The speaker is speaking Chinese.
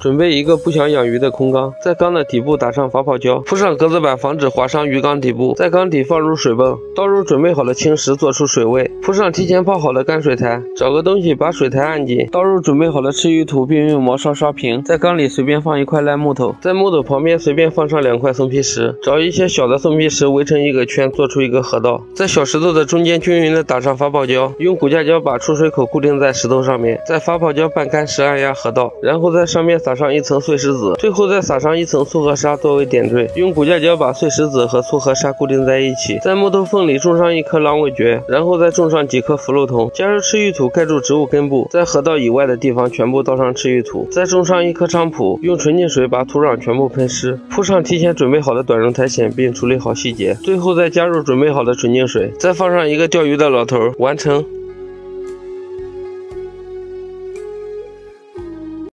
准备一个不想养鱼的空缸，在缸的底部打上发泡胶，铺上格子板，防止划伤鱼缸底部。在缸底放入水泵，倒入准备好的青石，做出水位，铺上提前泡好的干水台，找个东西把水台按紧，倒入准备好的吃鱼土，并用毛刷刷平。在缸里随便放一块烂木头，在木头旁边随便放上两块松皮石，找一些小的松皮石围成一个圈，做出一个河道。在小石头的中间均匀的打上发泡胶，用骨架胶把出水口固定在石头上面，在发泡胶半干时按压河道，然后在上面。撒上一层碎石子，最后再撒上一层粗河沙作为点缀，用骨架胶把碎石子和粗河沙固定在一起，在木头缝里种上一颗狼尾蕨，然后再种上几颗腐肉桐，加入赤玉土盖住植物根部，在河道以外的地方全部倒上赤玉土，再种上一棵菖蒲，用纯净水把土壤全部喷湿，铺上提前准备好的短绒苔藓，并处理好细节，最后再加入准备好的纯净水，再放上一个钓鱼的老头，完成。